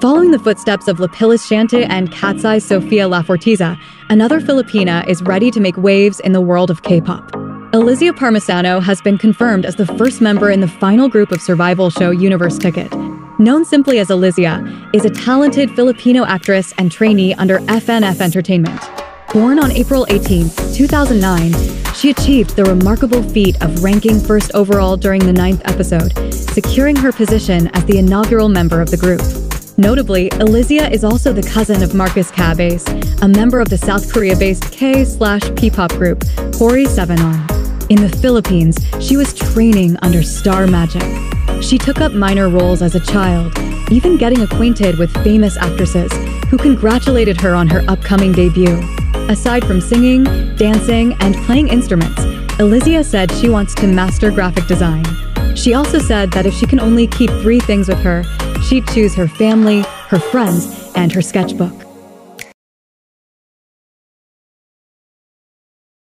Following the footsteps of Lapillus Chanty and Eye Sophia Laforteza, another Filipina is ready to make waves in the world of K-pop. Elisia Parmisano has been confirmed as the first member in the final group of survival show Universe Ticket. Known simply as Elisia, is a talented Filipino actress and trainee under F&F Entertainment. Born on April 18, 2009, she achieved the remarkable feat of ranking first overall during the ninth episode, securing her position as the inaugural member of the group. Notably, Elisia is also the cousin of Marcus Cabais, a member of the South Korea-based K-slash-P-pop group, HORI7ON. In the Philippines, she was training under Star Magic. She took up minor roles as a child, even getting acquainted with famous actresses who congratulated her on her upcoming debut. Aside from singing, dancing, and playing instruments, Elisia said she wants to master graphic design. She also said that if she can only keep three things with her, she'd choose her family, her friends, and her sketchbook.